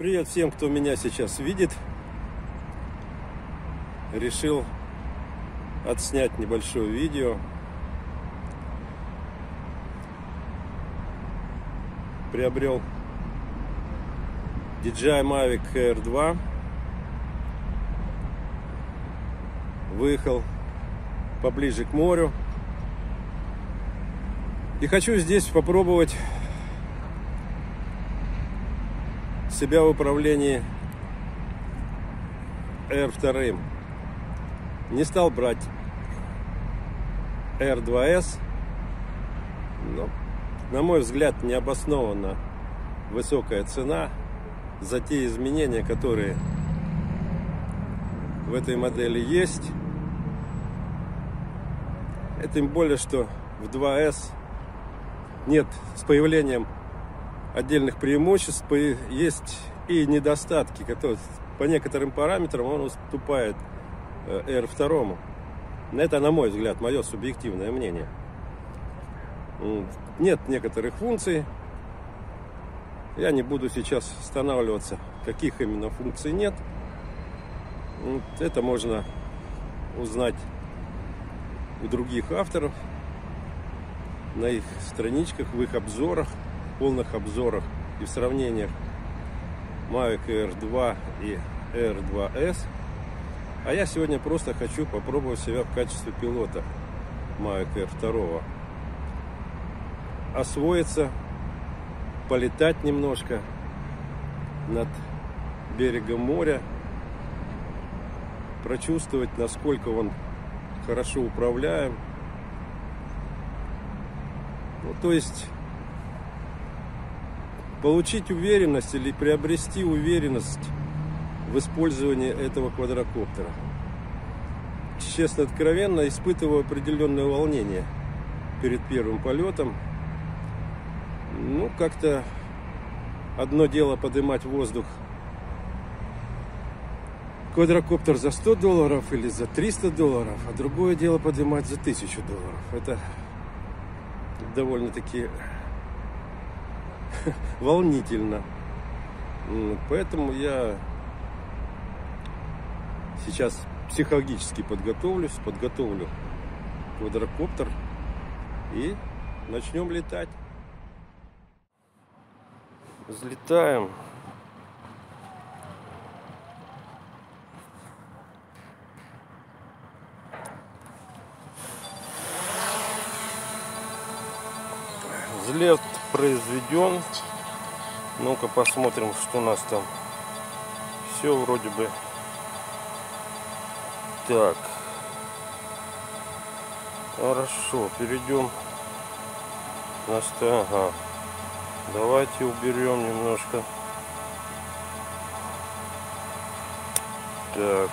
Привет всем, кто меня сейчас видит. Решил отснять небольшое видео. Приобрел DJI Mavic Air 2. Выехал поближе к морю. И хочу здесь попробовать себя в управлении R2. Не стал брать R2S, но, на мой взгляд, необоснованно высокая цена за те изменения, которые в этой модели есть. И тем более, что в 2S нет с появлением отдельных преимуществ, есть и недостатки, которые по некоторым параметрам он уступает R2. Э, Это, на мой взгляд, мое субъективное мнение. Нет некоторых функций. Я не буду сейчас останавливаться, каких именно функций нет. Это можно узнать у других авторов на их страничках, в их обзорах полных обзорах и в сравнениях Mavic Air 2 и Air 2S. А я сегодня просто хочу попробовать себя в качестве пилота Mavic Air 2. Освоиться, полетать немножко над берегом моря, прочувствовать, насколько он хорошо управляем. Ну, то есть получить уверенность или приобрести уверенность в использовании этого квадрокоптера. Честно, откровенно, испытываю определенное волнение перед первым полетом. Ну, как-то одно дело поднимать воздух квадрокоптер за 100 долларов или за 300 долларов, а другое дело поднимать за 1000 долларов. Это довольно-таки волнительно. Поэтому я сейчас психологически подготовлюсь, подготовлю квадрокоптер и начнем летать. Взлетаем. Взлет произведен. Ну-ка посмотрим, что у нас там. Все вроде бы. Так. Хорошо, перейдем на ага. Давайте уберем немножко. Так.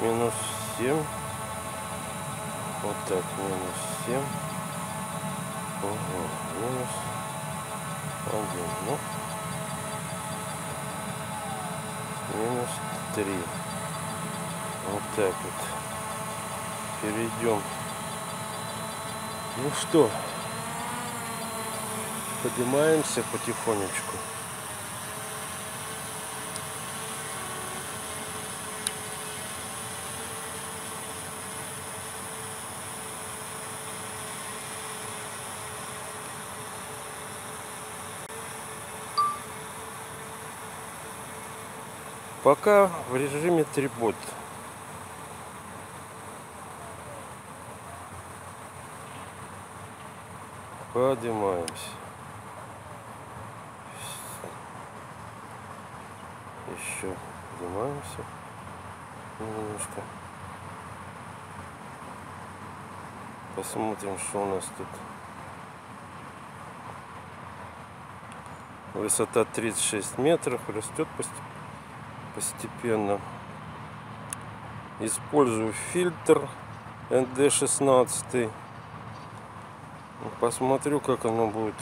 Минус 7. Вот так, минус 7. Угу. Минус один. Ну. Минус три. Вот так вот. Перейдем. Ну что, поднимаемся потихонечку. Пока в режиме трибот. Поднимаемся. Еще поднимаемся немножко. Посмотрим, что у нас тут. Высота 36 метров, растет постепенно постепенно. Использую фильтр ND16. Посмотрю, как оно будет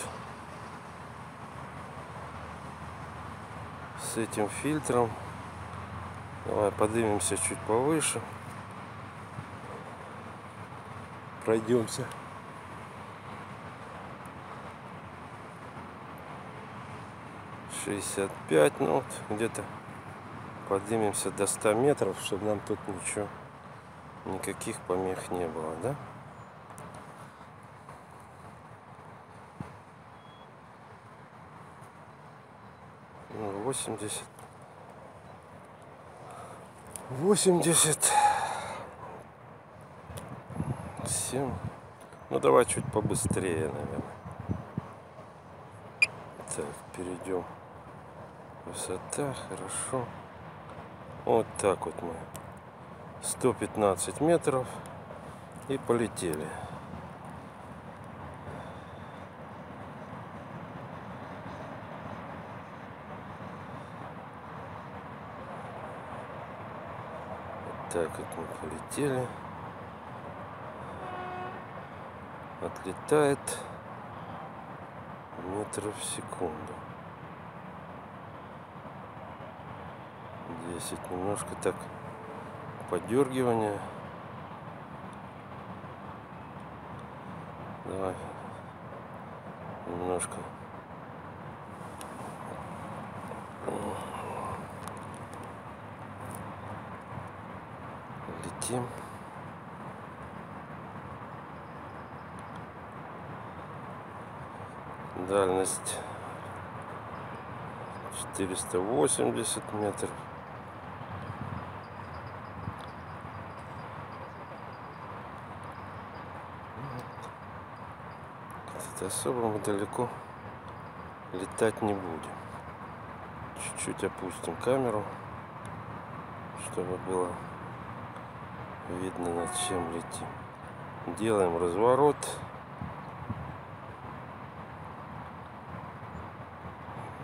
с этим фильтром. Давай поднимемся чуть повыше. Пройдемся. 65, ну вот где-то поднимемся до 100 метров, чтобы нам тут ничего, никаких помех не было, да? Ну, 80 80 7 ну давай чуть побыстрее наверное так перейдем. Высота хорошо вот так вот мы. 115 метров и полетели. Так вот мы полетели. Отлетает метров в секунду 10 немножко так подергивание. Давай. Немножко. Летим. Дальность 480 метров особо мы далеко летать не будем. Чуть-чуть опустим камеру чтобы было видно над чем летим. Делаем разворот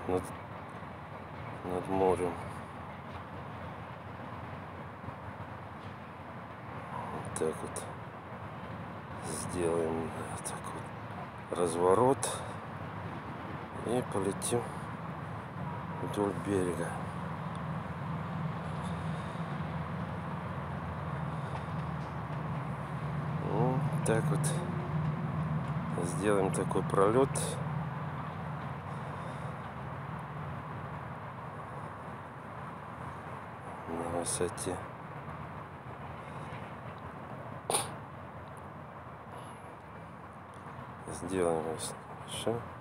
над, над морем вот так вот сделаем так вот разворот полетим вдоль берега. Ну, так вот. Сделаем такой пролет. На высоте. Сделаем хорошо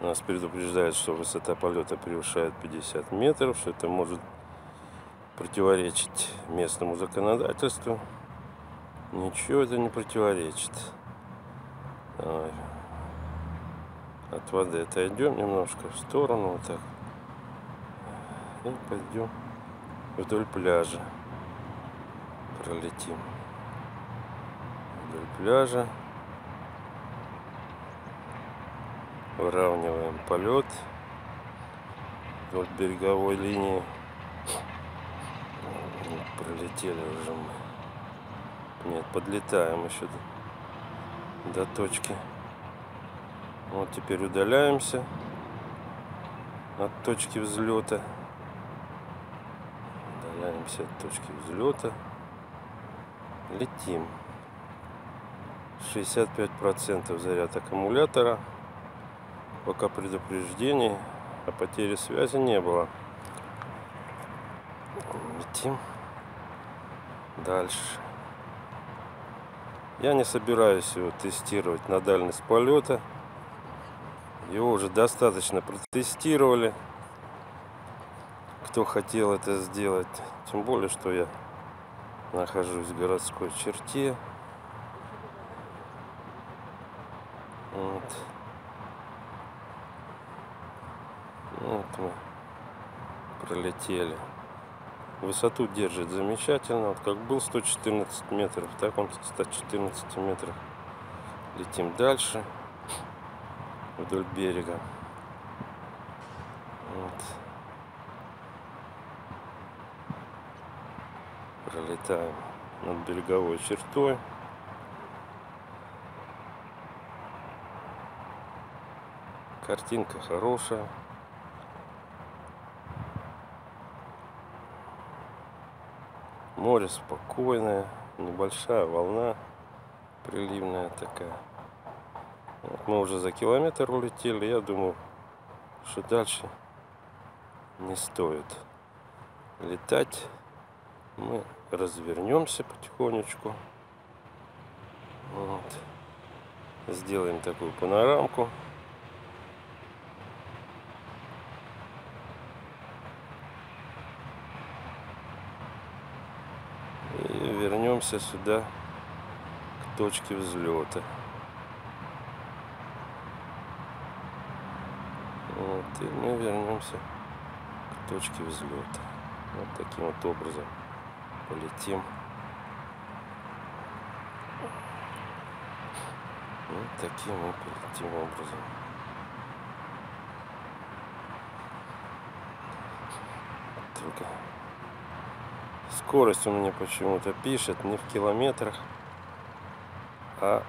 нас предупреждают что высота полета превышает 50 метров что это может противоречить местному законодательству. Ничего это не противоречит. Давай. от воды отойдем немножко в сторону вот так. И пойдем вдоль пляжа. Пролетим вдоль пляжа выравниваем полет вдоль береговой линии. Пролетели уже мы. Нет подлетаем еще до, до точки. Вот теперь удаляемся от точки взлета. Удаляемся от точки взлета. Летим. 65 процентов заряд аккумулятора пока предупреждений о потере связи не было. Летим дальше. Я не собираюсь его тестировать на дальность полета. Его уже достаточно протестировали. Кто хотел это сделать тем более что я нахожусь в городской черте вот. Вот мы пролетели. Высоту держит замечательно. Вот как был 114 метров, так он 114 метров. Летим дальше вдоль берега. Вот. Пролетаем над береговой чертой. Картинка хорошая. Море спокойное, небольшая волна приливная такая. Вот мы уже за километр улетели, я думаю, что дальше не стоит летать. Мы развернемся потихонечку. Вот. Сделаем такую панорамку. И вернемся сюда к точке взлета. Вот, и мы вернемся к точке взлета. Вот таким вот образом полетим. Вот таким мы полетим образом. Только скорость у меня почему-то пишет не в километрах, а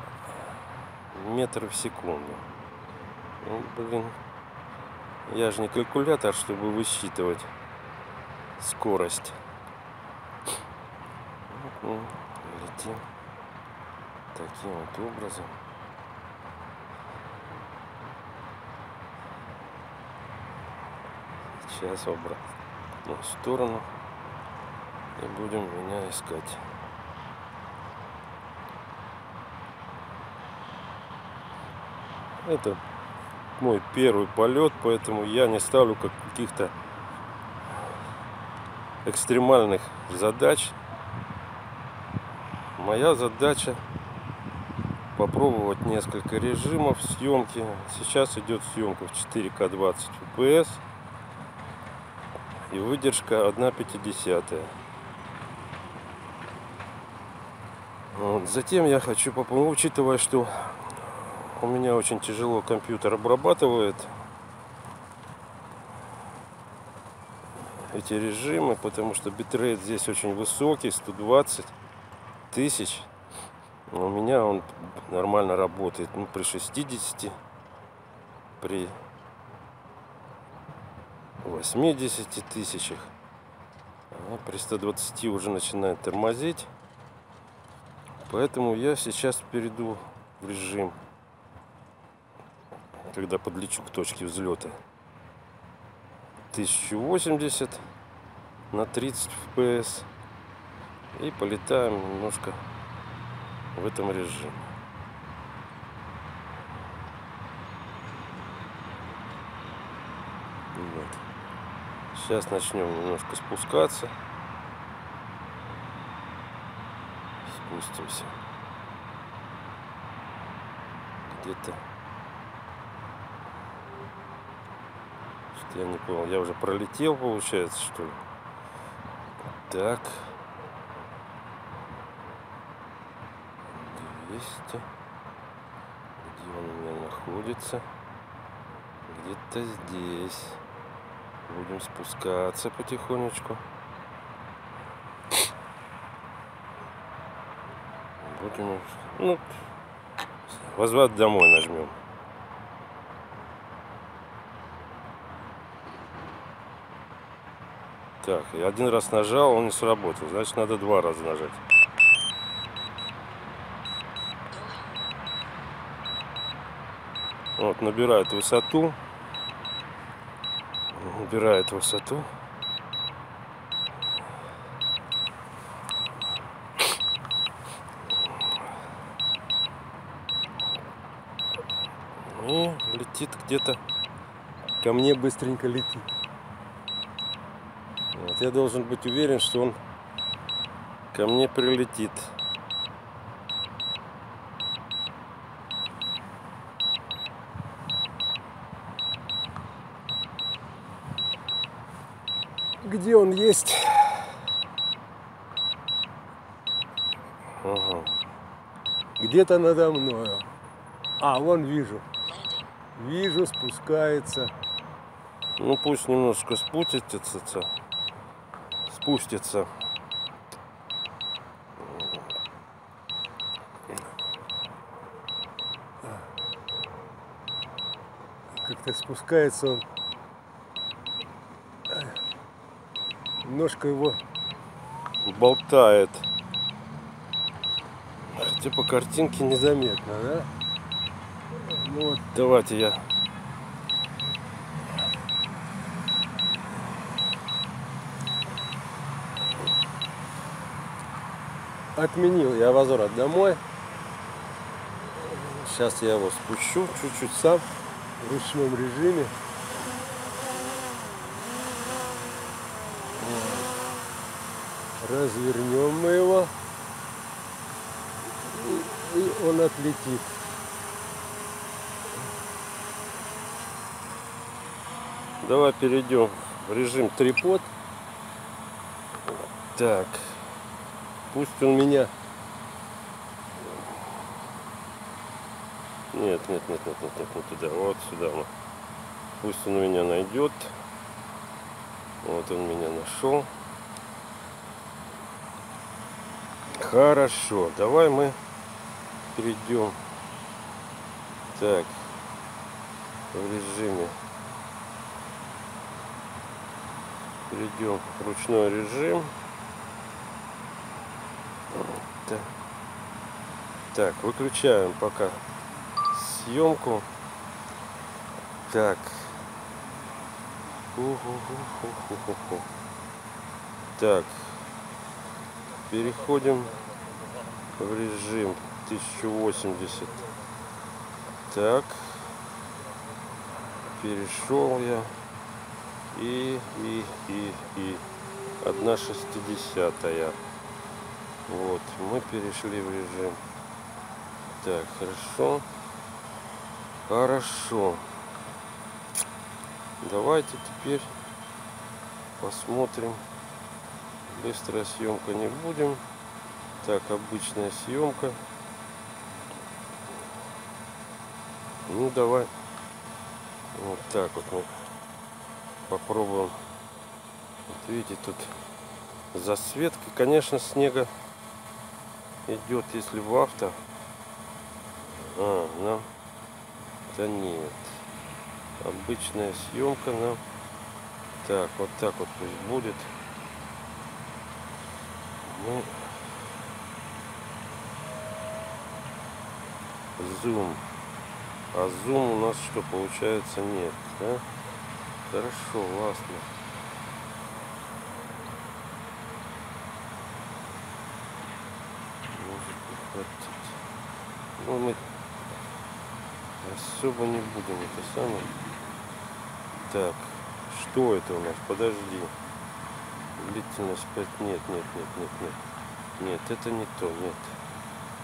метр в секунду. Ну, блин, я же не калькулятор, чтобы высчитывать скорость. Вот мы летим таким вот образом. Сейчас в обратную сторону и будем меня искать. Это мой первый полет, поэтому я не ставлю как каких-то экстремальных задач. Моя задача попробовать несколько режимов съемки. Сейчас идет съемка в 4К 20 FPS и выдержка 1,5. Вот. Затем я хочу попробовать, учитывая, что у меня очень тяжело компьютер обрабатывает эти режимы, потому что битрейт здесь очень высокий, 120 тысяч. У меня он нормально работает ну, при 60, при 80 тысячах. А при 120 уже начинает тормозить. Поэтому я сейчас перейду в режим, когда подлечу к точке взлета. 1080 на 30 fps и полетаем немножко в этом режиме. Вот. Сейчас начнем немножко спускаться. Спустимся. Где-то Я не понял, я уже пролетел, получается, что ли? Так. 200. Где он у меня находится? Где-то здесь. Будем спускаться потихонечку. Будем... Ну, возврат домой нажмем. Так, я один раз нажал, он не сработал. Значит, надо два раза нажать. Вот, набирает высоту. Набирает высоту. И летит где-то. Ко мне быстренько летит. Вот я должен быть уверен, что он ко мне прилетит. Где он есть? Ага. Где-то надо мною. А, вон вижу. Вижу, спускается. Ну пусть немножко спустится спустится. Как-то спускается он. Немножко его болтает. Хотя по картинке незаметно, да? Вот, давайте я отменил я возврат домой. Сейчас я его спущу чуть-чуть сам в ручном режиме. Развернем мы его, и он отлетит. Давай перейдем в режим трипод. Так. Пусть он меня... Нет, нет, нет, нет, нет, нет, не туда. Вот сюда. Пусть он меня найдет. Вот он меня нашел. Хорошо, давай мы перейдем так в режиме перейдем в ручной режим. Так. так выключаем пока съемку. Так. Так. Переходим в режим 1080 так. Перешел я и и и и. Одна шестидесятая. Вот мы перешли в режим. Так хорошо. Хорошо. Давайте теперь посмотрим. Быстрая съемка не будем. Так обычная съемка. Ну давай. Вот так вот мы попробуем вот видите тут засветка конечно снега идет если в авто. А нам да нет. Обычная съемка нам так вот так вот пусть будет. Мы зум. А зум у нас что получается нет да? Хорошо ладно может хватить ну мы особо не будем это самое. Так что это у нас? Подожди. Длительность 5 нет нет нет нет нет. Нет это не то нет.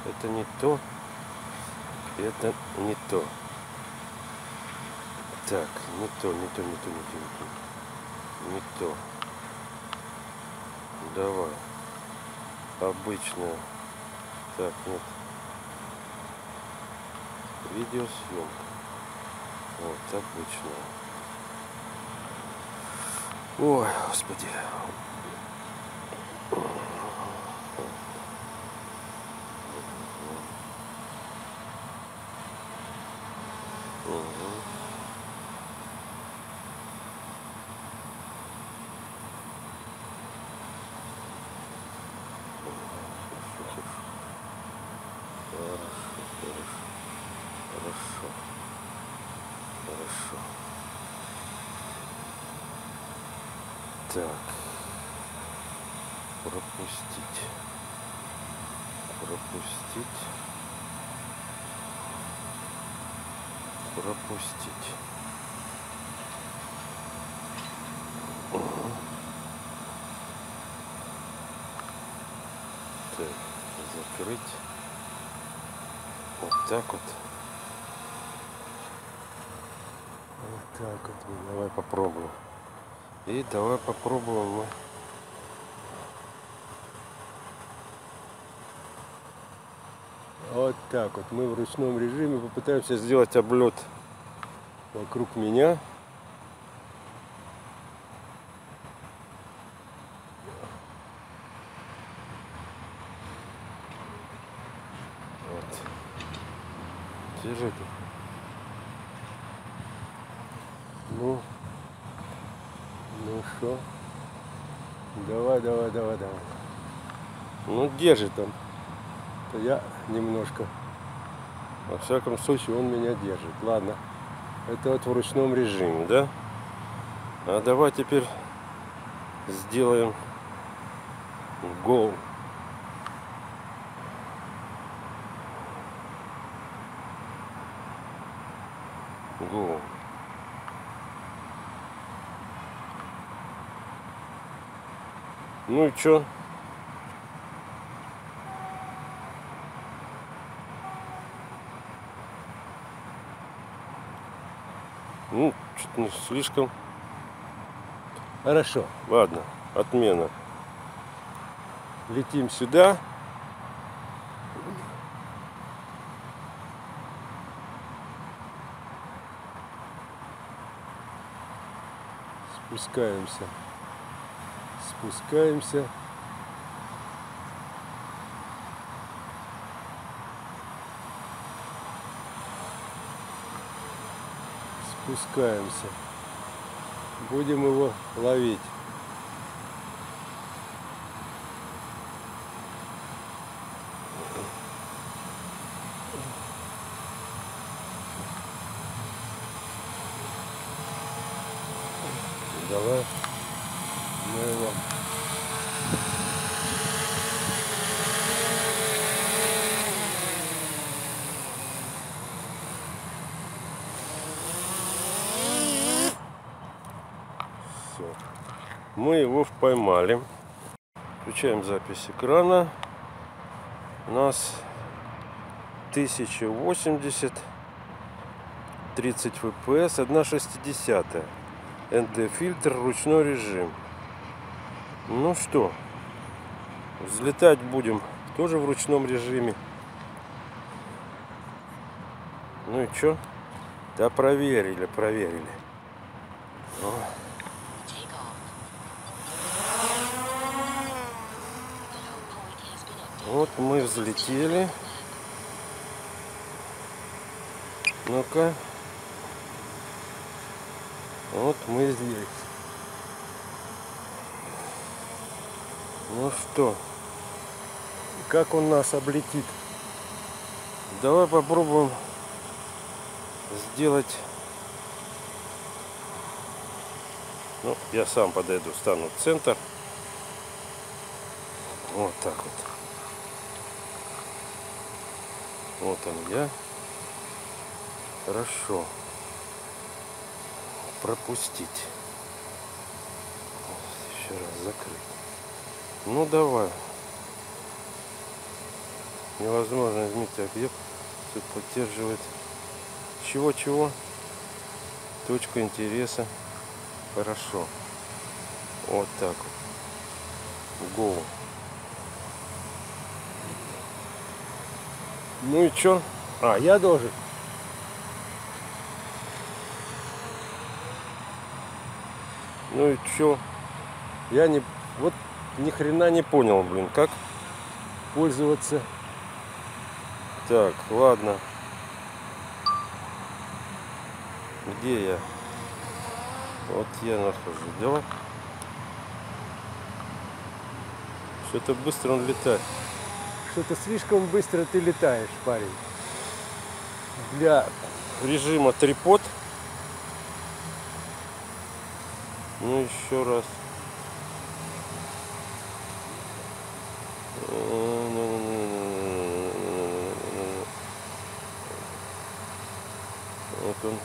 Это не то. Это не то так не то не то не то не то не то. Не то. Давай. Обычная так нет. Видеосъемка. Вот обычная ой господи Так. Пропустить. Пропустить. Пропустить. Так, закрыть. Вот так вот. Вот так вот. Давай попробуем. И давай попробуем. Вот так вот. Мы в ручном режиме попытаемся сделать облет вокруг меня. Вот. Держи ты. Ну, ну что? Давай, давай, давай, давай. Ну, держит он. То я немножко. Во всяком случае, он меня держит. Ладно. Это вот в ручном режиме, да? А давай теперь сделаем гол. Ну и чё? Ну, что-то не слишком. Хорошо. Ладно, отмена. Летим сюда. Спускаемся. Спускаемся. Спускаемся. Будем его ловить. Давай мы его Все. Мы его поймали. Включаем запись экрана. У нас 1080 30 fps 1,60 ND фильтр ручной режим. Ну что взлетать будем тоже в ручном режиме. Ну и что да проверили проверили мы взлетели. Ну-ка. Вот мы здесь. Ну что, как он нас облетит? Давай попробуем сделать... Ну, я сам подойду, стану в центр. Вот так вот. Вот он я. Хорошо. Пропустить. Еще раз закрыть. Ну давай. Невозможно объект. Все поддерживает. Чего-чего? Точка интереса. Хорошо. Вот так вот. Go. Ну и чё? А, я должен. Ну и чё? Я не... Вот ни хрена не понял, блин, как пользоваться. Так, ладно. Где я? Вот я нахожусь. Давай. Что-то быстро он летает. Что-то слишком быстро ты летаешь, парень. для режима трипод. Ну еще раз. Вот он.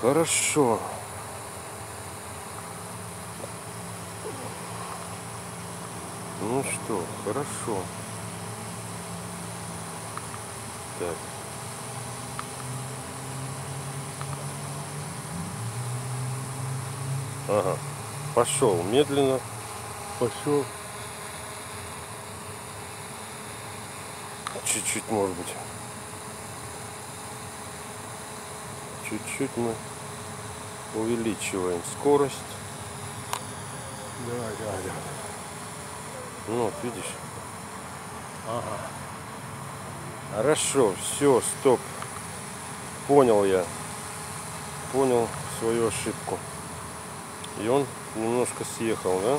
Хорошо. Ну что, хорошо. Так. Ага. Пошел медленно. Пошел. Чуть-чуть, может быть. Чуть-чуть мы увеличиваем скорость. Давай, давай, давай. Ну, вот видишь. Ага. Хорошо, все, стоп. Понял я. Понял свою ошибку. И он немножко съехал, да?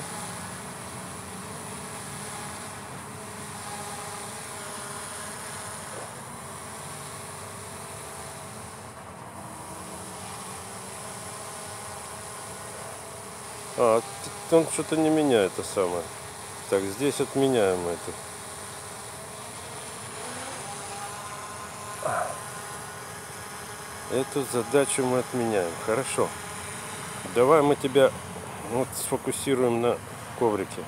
А, он что-то не меняет это самое. Так, здесь отменяем это. Эту задачу мы отменяем. Хорошо. Давай мы тебя вот сфокусируем на коврике.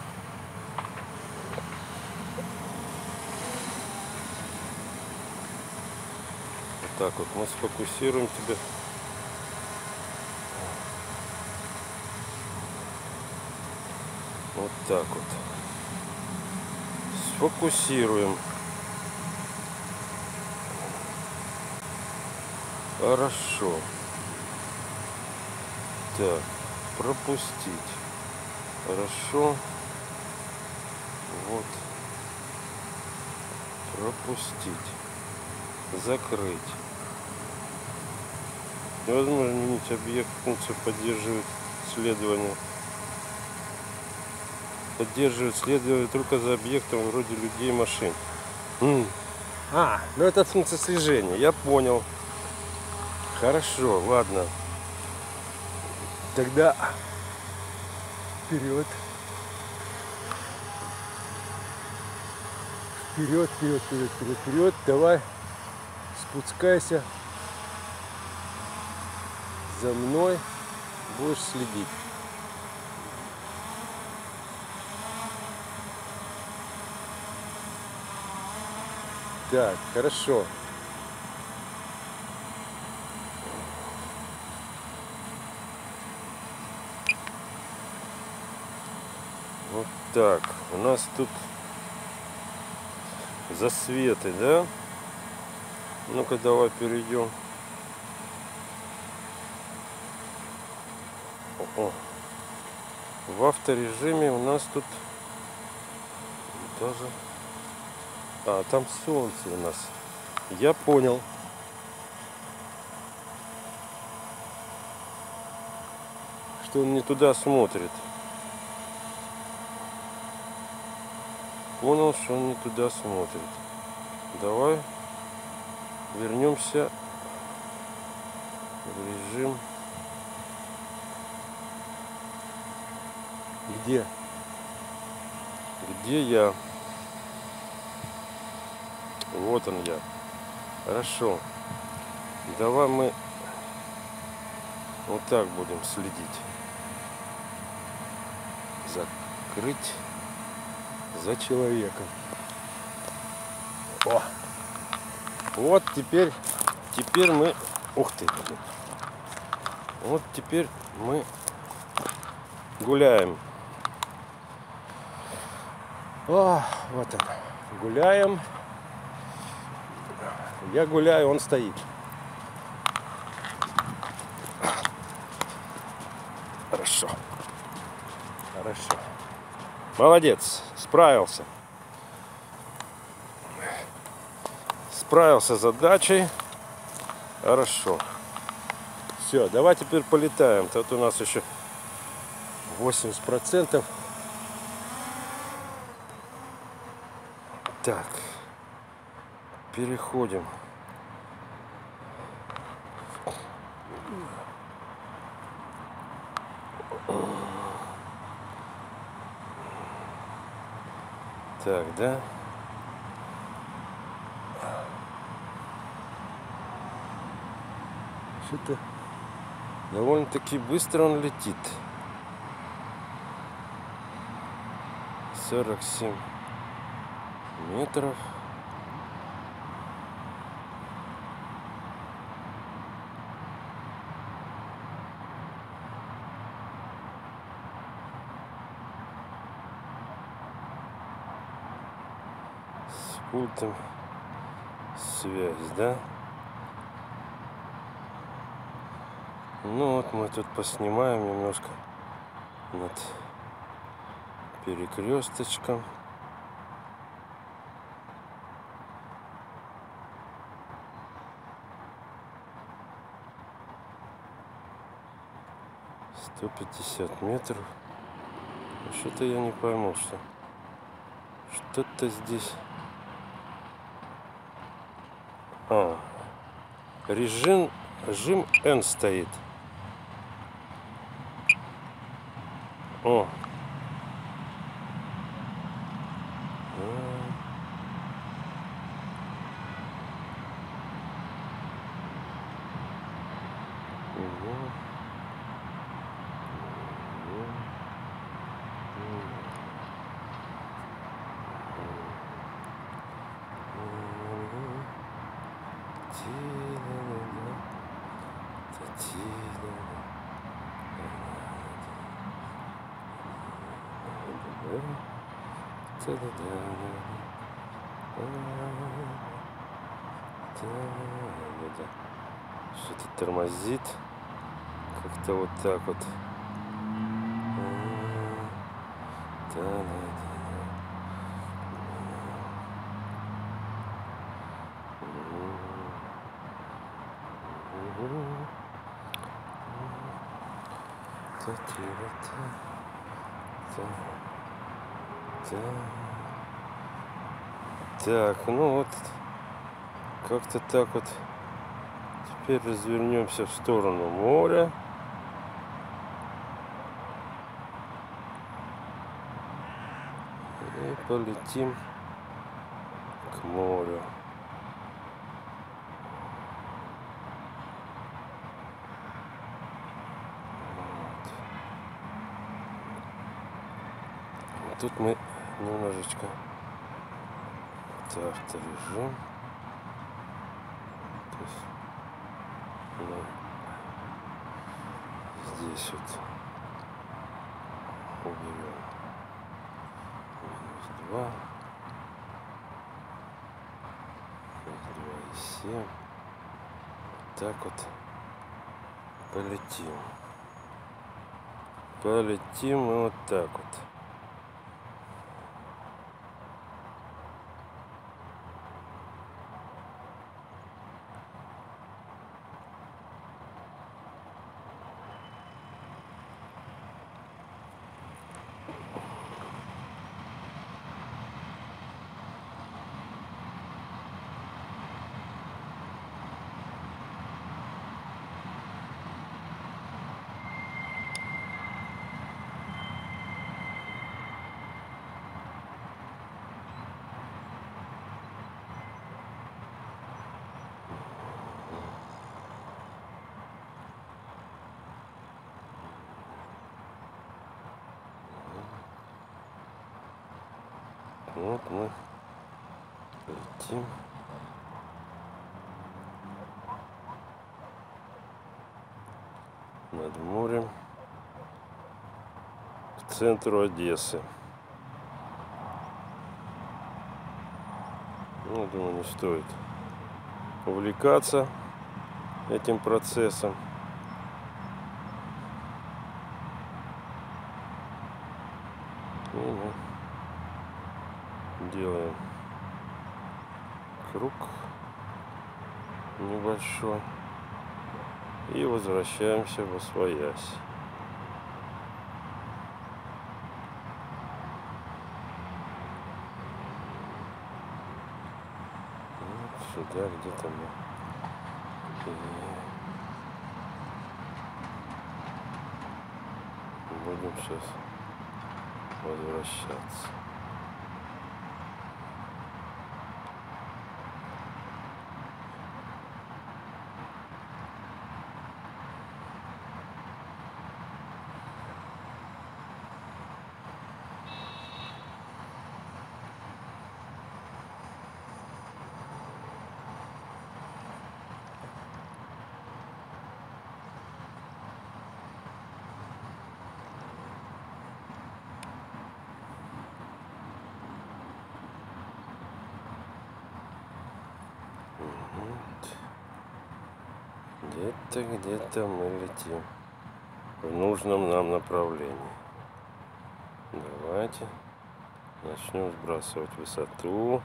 Вот так вот мы сфокусируем тебя. Вот так вот. Сфокусируем. Хорошо. Так, пропустить. Хорошо. Вот. Пропустить. Закрыть. Невозможно изменить объект, функцию поддерживает следование. Поддерживает следование только за объектом вроде людей и машин. М. А, ну это функция слежения, я понял. Хорошо, ладно. Тогда вперед. Вперед, вперед, вперед, вперед, вперед. Давай. Спускайся. За мной. Будешь следить. Так, хорошо. Вот так. У нас тут засветы, да? Ну-ка, давай перейдем. О, В авторежиме у нас тут даже... А, там солнце у нас. Я понял. Что он не туда смотрит. Понял, что он не туда смотрит. Давай вернемся в режим. Где? Где я? Вот он я. Хорошо. Давай мы вот так будем следить. Закрыть За человеком. О! Вот теперь, теперь мы, ух ты, вот теперь мы гуляем. О, вот он. Гуляем. Я гуляю, он стоит. Хорошо. Хорошо. Молодец, справился. Справился с задачей. Хорошо. Все, давай теперь полетаем. Тут у нас еще 80%. Так. Переходим. Так, да? Что-то Довольно-таки быстро он летит. 47 метров. Пультом связь, да? Ну вот мы тут поснимаем немножко над перекресточком. Сто пятьдесят метров. Что-то я не пойму, что что-то здесь. А, режим, режим N стоит. О. А. Что-то тормозит. Как-то вот так вот. Так, ну вот, как-то так вот. Теперь развернемся в сторону моря. И полетим к морю. Вот. Тут мы немножечко это авторежим. То есть мы здесь вот уберем минус 2 минус 2 и 7 так вот полетим. Полетим мы вот так вот Вот мы летим. Над морем к центру Одессы. Ну, думаю, не стоит увлекаться этим процессом. И делаем круг небольшой и возвращаемся в освоясь. Сюда где-то мы будем сейчас возвращаться. Вот. Где-то, мы летим в нужном нам направлении. Давайте начнем сбрасывать высоту.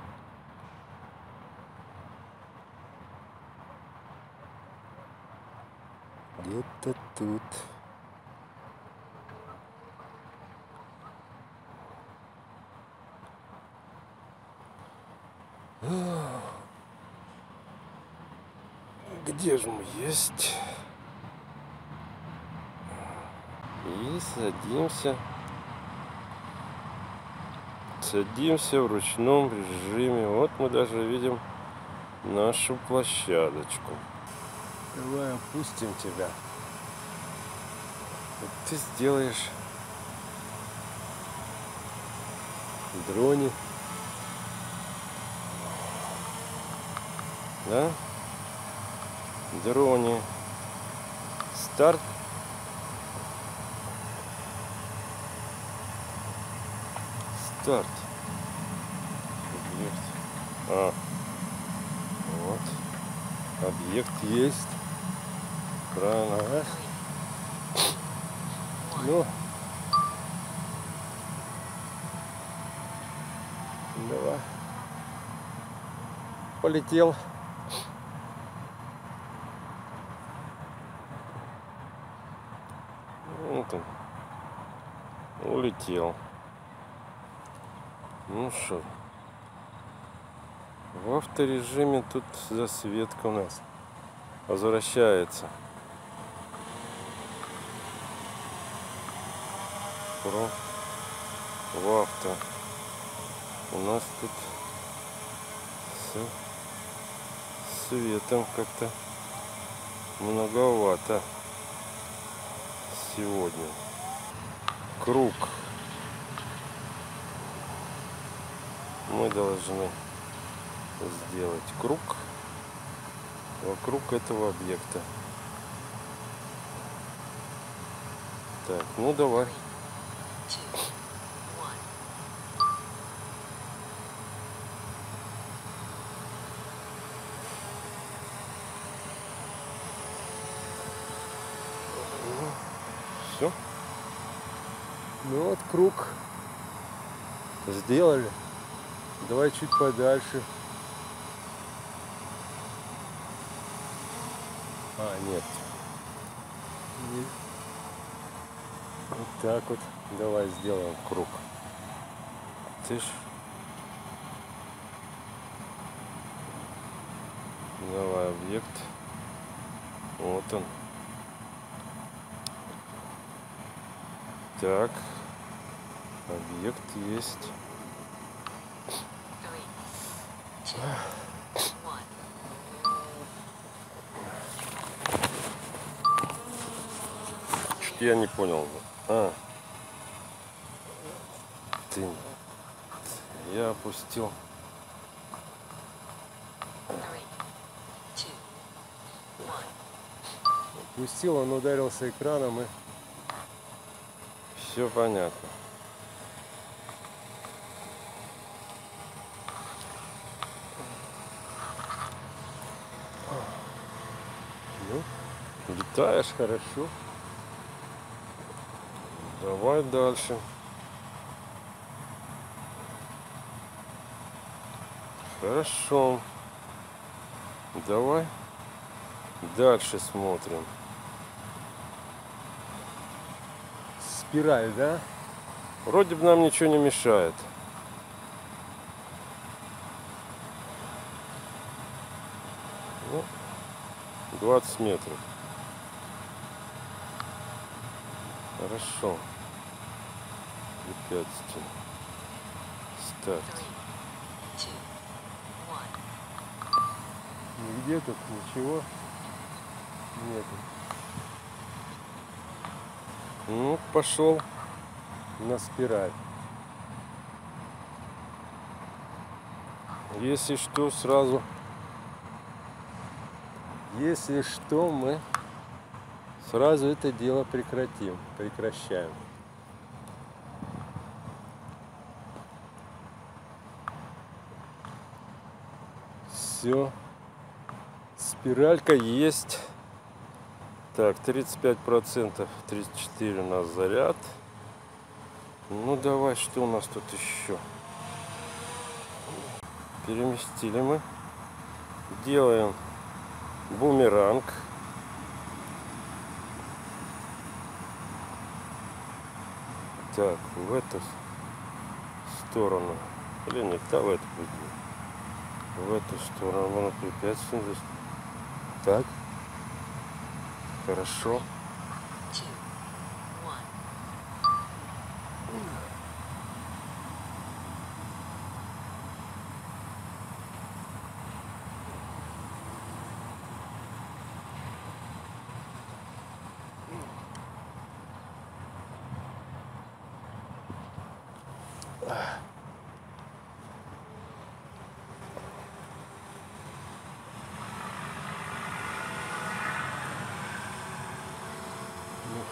Где-то тут. Мы есть? И садимся. Садимся в ручном режиме. Вот мы даже видим нашу площадочку. Давай опустим тебя. Вот ты сделаешь Дроне. Да? Дроне. Старт. Старт. Объект. А. Вот. Объект есть. Правильно. One. Ну. Давай. Полетел. Вот он. Улетел. Ну что. В авторежиме тут засветка у нас возвращается. Про в авто. У нас тут с светом как-то многовато сегодня. Круг. Мы должны сделать круг вокруг этого объекта. Так, ну давай. Все. Ну вот круг сделали. Давай чуть подальше. Нет. Не- Вот так вот. Давай сделаем круг. Ты ж. Давай объект. Вот он. Так. Объект есть. Я не понял. А. Ты. Я опустил. Пустил, он ударился экраном и Все понятно. ну, Летаешь? хорошо. Давай дальше. Хорошо. Давай дальше смотрим. Спираль, да? Вроде бы нам ничего не мешает. Ну, 20 метров. Хорошо. Препятствие. Старт. Нигде тут ничего нет. Ну, пошел. На спираль. Если что, сразу Если что, мы сразу это дело прекратим, прекращаем. Все. Спиралька есть. Так, 35%, 34 у нас заряд. Ну давай, что у нас тут еще? Переместили мы. Делаем бумеранг. Так, в эту сторону. Или не та, в эту пойдем. В эту сторону. Вон препятствие здесь. Так. Хорошо.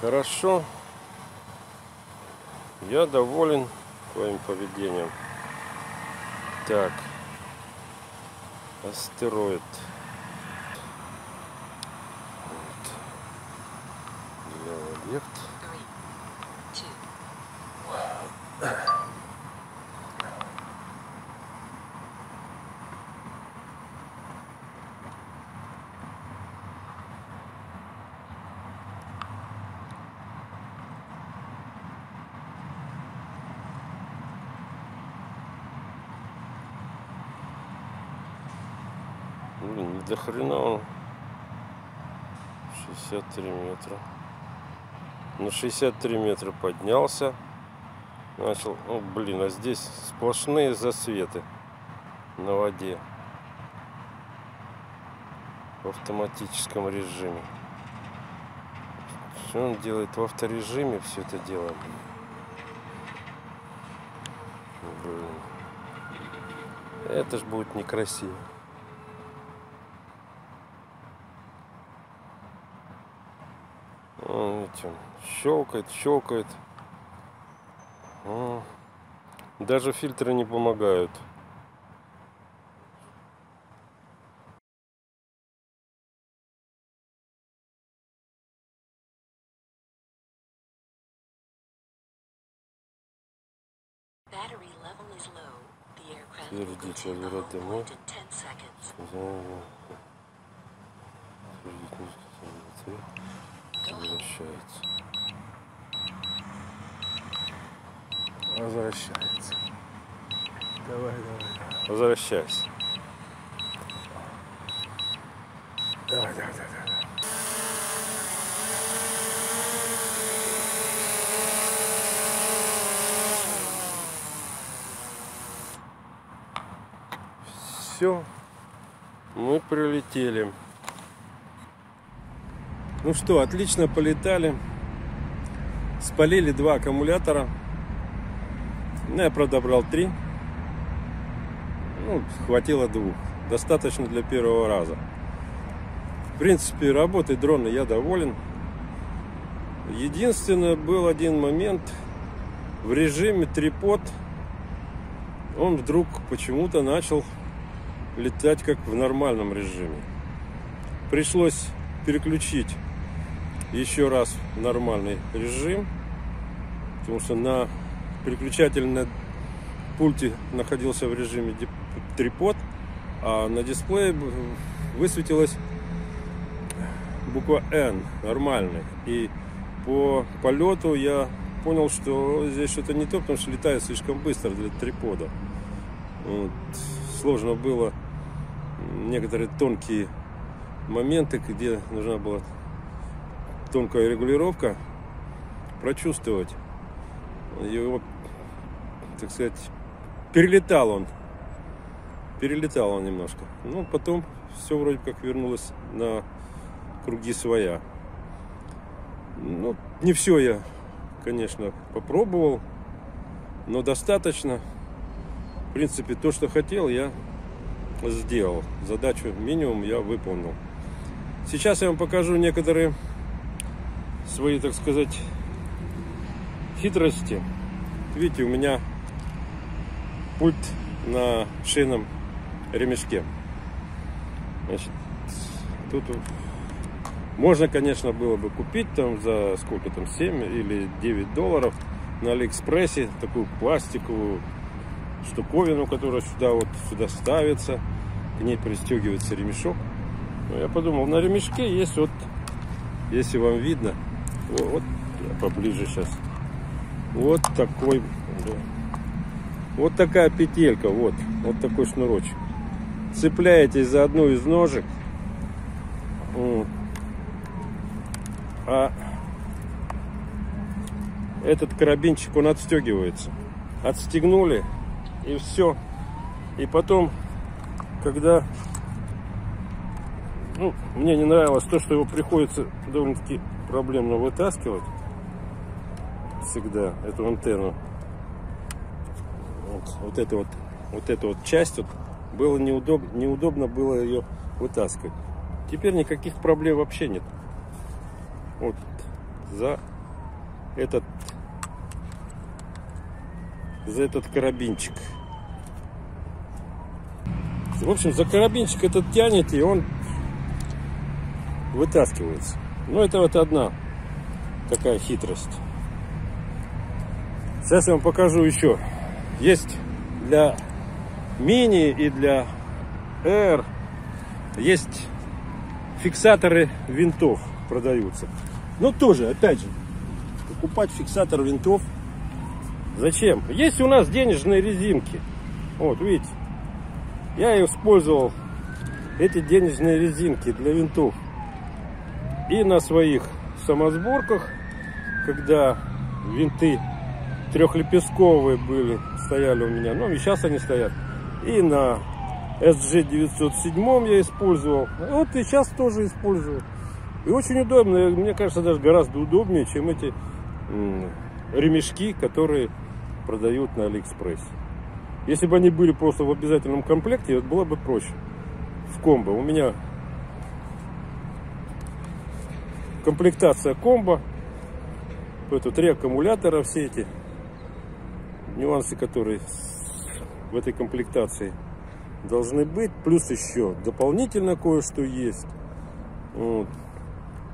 Хорошо. Я доволен твоим поведением. Так. Астероид. Блин, не до хрена он. 63 метра. На 63 метра поднялся. Начал, ну блин, а здесь сплошные засветы на воде. В автоматическом режиме. Что он делает в авторежиме все это дело? Блин. Это ж будет некрасиво. Вон, видите, он щелкает, щелкает. Даже фильтры не помогают. Возврат home домой. 10 seconds. Возвращается. Возвращается. Давай, давай, давай. Возвращайся. Давай, давай, давай. давай. Все. Мы прилетели. Ну что, отлично полетали. Спалили два аккумулятора. Ну, я, правда, брал три. Ну, хватило двух. Достаточно для первого раза. В принципе, работой дрона я доволен. Единственное, был один момент. В режиме трипод он вдруг почему-то начал летать как в нормальном режиме. Пришлось переключить еще раз нормальный режим, потому что на переключатель на пульте находился в режиме трипод, а на дисплее высветилась буква N, нормальный. И по полету я понял, что здесь что-то не то, потому что летает слишком быстро для трипода. Вот. Сложно было некоторые тонкие моменты, где нужна была тонкая регулировка, прочувствовать. Его, так сказать, перелетал он. Перелетал он немножко. Ну, потом все вроде как вернулось на круги своя. Ну, не все я, конечно, попробовал, но достаточно. В принципе, то, что хотел, я сделал. Задачу минимум я выполнил. Сейчас я вам покажу некоторые свои, так сказать, хитрости. Видите, у меня пульт на шейном ремешке. Значит, тут можно, конечно, было бы купить там за сколько там, 7 или 9 долларов на Алиэкспрессе такую пластиковую штуковину, которая сюда вот сюда ставится, к ней пристегивается ремешок. Но я подумал, на ремешке есть вот, если вам видно, вот, поближе сейчас, вот такой, да. вот такая петелька, вот, вот такой шнурочек. Цепляетесь за одну из ножек, вот. а этот карабинчик, он отстегивается. Отстегнули, и все. И потом, когда ну, мне не нравилось то, что его приходится довольно-таки проблемно вытаскивать всегда, эту антенну. Вот, вот эту вот, вот эту вот часть вот, было неудоб, неудобно было ее вытаскивать. Теперь никаких проблем вообще нет. Вот за этот за этот карабинчик. В общем, за карабинчик этот тянете, и он вытаскивается. Но это вот одна такая хитрость. Сейчас я вам покажу еще. Есть для мини и для R есть фиксаторы винтов продаются. Но тоже, опять же, покупать фиксатор винтов зачем? Есть у нас денежные резинки. Вот, видите. Я использовал эти денежные резинки для винтов и на своих самосборках, когда винты трехлепестковые были, стояли у меня, ну и сейчас они стоят, и на SG907 я использовал, вот и сейчас тоже использую. И очень удобно, мне кажется, даже гораздо удобнее, чем эти ремешки, которые продают на Алиэкспрессе. Если бы они были просто в обязательном комплекте, было бы проще. В комбо. У меня комплектация комбо. Это три аккумулятора, все эти нюансы, которые в этой комплектации должны быть. Плюс еще дополнительно кое-что есть. Вот.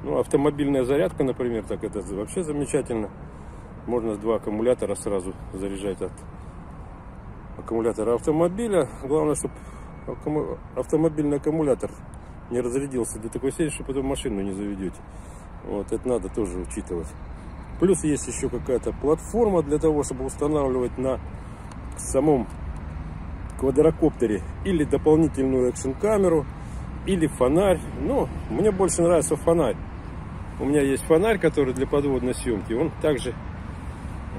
Ну, автомобильная зарядка, например, так это вообще замечательно. Можно два аккумулятора сразу заряжать от аккумулятора автомобиля. Главное, чтобы автомобильный аккумулятор не разрядился до такой степени, что потом машину не заведете. Вот, это надо тоже учитывать. Плюс есть еще какая-то платформа для того, чтобы устанавливать на самом квадрокоптере или дополнительную экшн-камеру, или фонарь. Но мне больше нравится фонарь. У меня есть фонарь, который для подводной съемки. Он также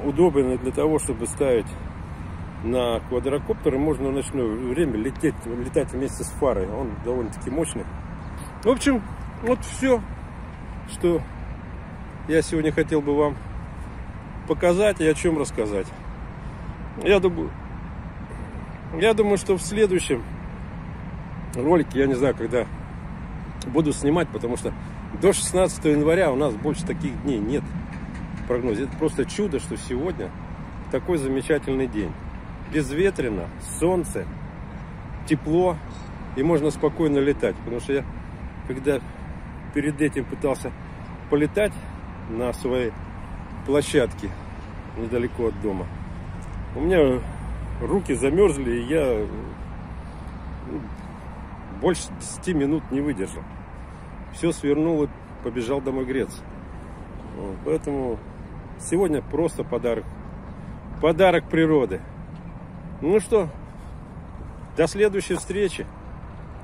удобен для того, чтобы ставить на квадрокоптер. Можно в ночное время лететь, летать вместе с фарой. Он довольно-таки мощный. В общем, вот все, что я сегодня хотел бы вам показать и о чем рассказать. Я думаю, я думаю, что в следующем ролике, я не знаю, когда буду снимать, потому что до 16 января у нас больше таких дней нет в прогнозе. Это просто чудо, что сегодня такой замечательный день. Безветренно, солнце, тепло, и можно спокойно летать. Потому что я, когда перед этим пытался полетать на своей площадке недалеко от дома, у меня руки замерзли, и я ну, больше 10 минут не выдержал. Все свернул и побежал домой греться. Вот, поэтому сегодня просто подарок. Подарок природы. Ну что, до следующей встречи.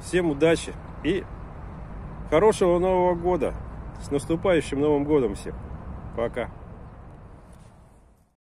Всем удачи и хорошего Нового года. С наступающим Новым годом всех. Пока.